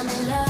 I'm in love.